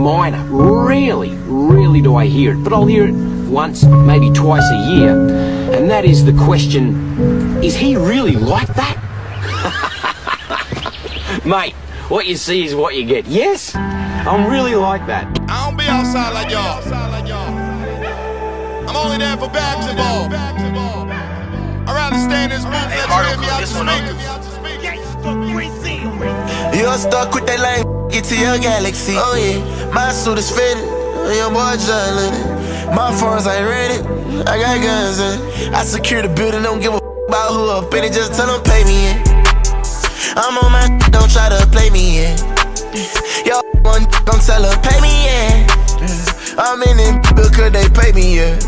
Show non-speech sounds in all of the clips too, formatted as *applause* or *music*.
minor. Rarely, rarely do I hear it, but I'll hear it once, maybe twice a year. And that is the question, is he really like that? *laughs* Mate, what you see is what you get. Yes, I'm really like that. I don't be outside like y'all. I'm only there for bags involved. I'd rather stay in this booth Hey, let you hear me out this the one up. speakers. You're stuck with that lane, get *laughs* to your galaxy. Oh yeah, my suit is fitted, your boy John Lennon. My phones ain't ready, I got guns in. I secure the building, don't give a about who up in it, just tell them pay me in. I'm on my *laughs* don't try to play me in. Yo, *laughs* one *laughs* don't tell her pay me in. I'm in it because they pay me in.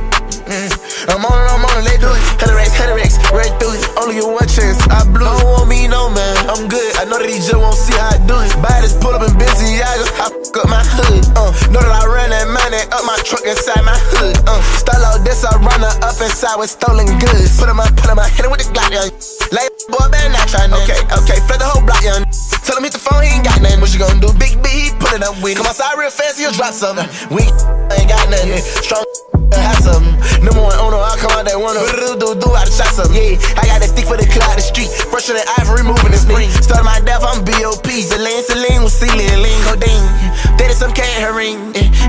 Mm. I'm on it, I'm on it, they do it. Headerex, headerex, right through it. Only get one chance, I blew it. Don't want me, no man. I'm good. I know that these just won't see how I do it. Bodies pull up in Balenciaga, I fuck up my hood. Uh, know that I run that money up my truck inside my hood. Uh, style out this, I run her up inside with stolen goods. Put in my, put in my head with the Glock, young. Lay boy, better not try nothing. Okay, okay, flip the whole block, young. Tell him hit the phone, he ain't got nothing. What you gonna do? Big B, he put it up with it. Come outside real fast, he'll drop something. We *laughs* ain't got nothing. Strong *laughs* have something. Number one owner, I come out that one. Do do do, I shot something. Yeah, I got that stick for the cloud the street. Fresher than ivory, moving this spring. Started my death, I'm BOP. Celine, Celine with Celine, lean, codeine.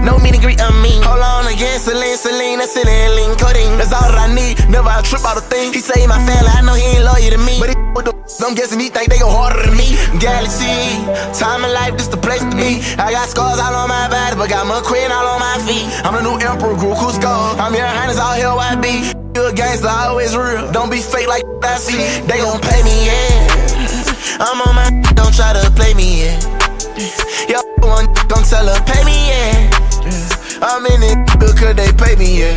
No meaning greet, I mean. Hold on again, Celine, Celine, that's Celine, lean, codeine. That's all that I need. Never I trip out a thing. He say my family, I know he ain't loyal to me. But he with the *laughs* I'm guessing he think they go harder than me. Galaxy, time of life, this the place to be. I got scars all on my body, but got McQueen all on my feet. I'm the new emperor, Guru Kuzco. I'm your highness, all hell YB. You a gangster, always real. Don't be fake like *laughs* I see. They gon' pay me, yeah. I'm on my, *laughs* don't try to play me, yeah. Yo, one gon' tell her, pay me, yeah. I'm in it because they pay me, yeah.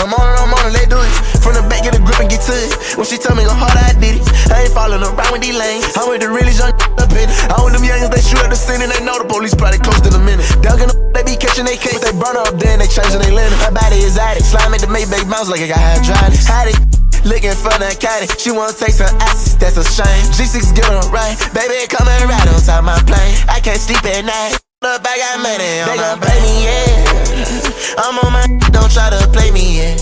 I'm on it, I'm on it, they do it. From the back, get a grip and get to it. When she tell me go hard, I did it. I ain't following around with these lanes. I'm with the really young up in it. I want them youngins, they shoot at the scene and they know the police probably close in a minute. Up, they be catching they cake, they burn up then they changing they linen. My body is addict. Slime at the Maybach bounce like I got hydronics. Had it. Looking for that caddy, she wanna take some ass, that's a shame. G6 get on right, baby come and ride on top my plane. I can't sleep at night. Look, I got money, mm. they gon' pay me, yeah. I'm on my, *laughs* don't try to play me, yeah.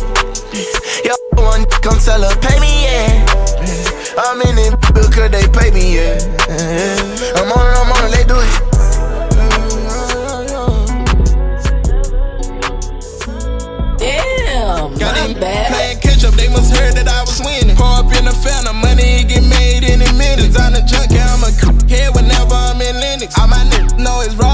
Yo, *laughs* one *laughs* come tell her, pay me, yeah. I'm in it because they pay me, yeah. I'm on it, I'm on it, they do it. Damn, Got my them bad. playing catch up, they must heard that I was winning. Pour up in the fountain, money get made in a minute. Design a junkie, I'm a head whenever I'm in Linux. All my niggas know it's raw,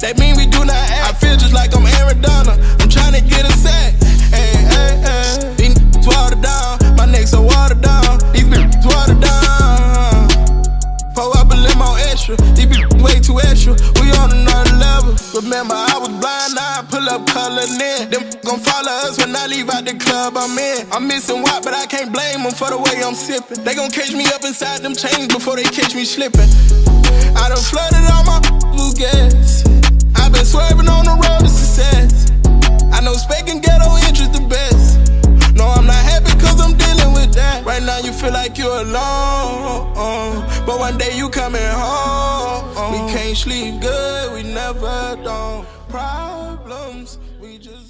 That mean we do not act. I feel just like I'm Aaron Donald. I'm trying to get a sack. Hey, hey, hey. These n***s watered down. My neck so watered down. These bitches watered down. Pour up a limo extra. These bitches way too extra. We on another level. Remember, I was blind, now I pull up color in. Them gon' follow us when I leave out the club I'm in. I'm missing white, but I can't blame them for the way I'm sipping. They gon' catch me up inside them chains before they catch me slipping. I done flooded all my Bugats. Swerving on the road to success. I know spec and ghetto interest the best. No, I'm not happy cause I'm dealing with that. Right now you feel like you're alone. But one day you coming home. We can't sleep good, we never don't. Problems, we just